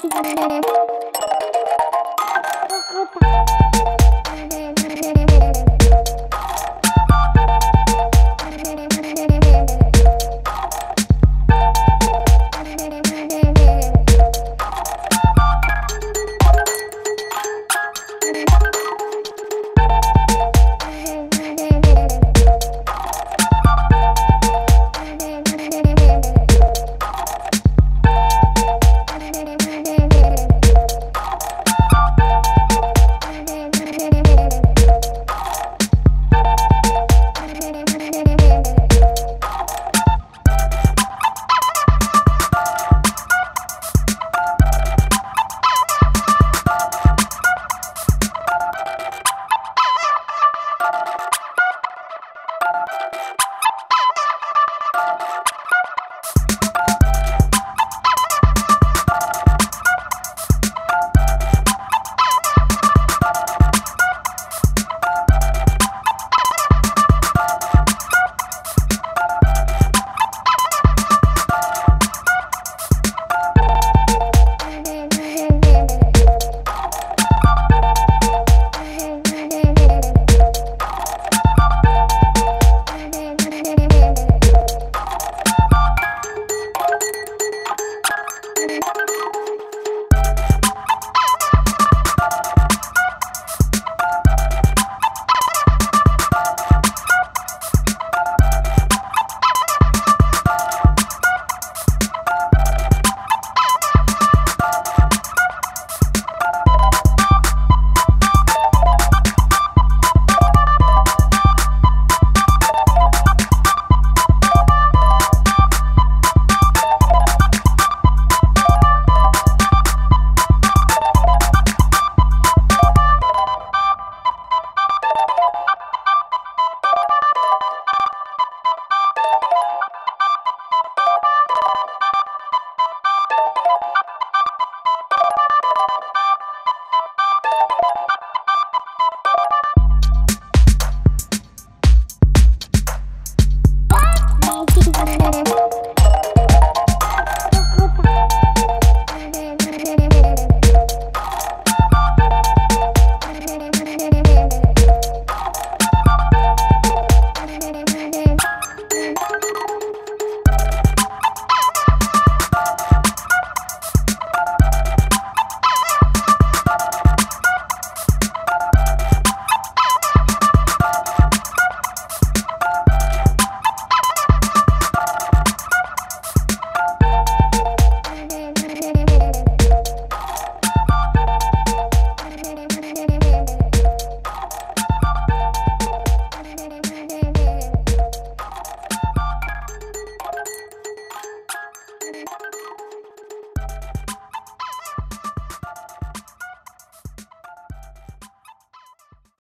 Puta.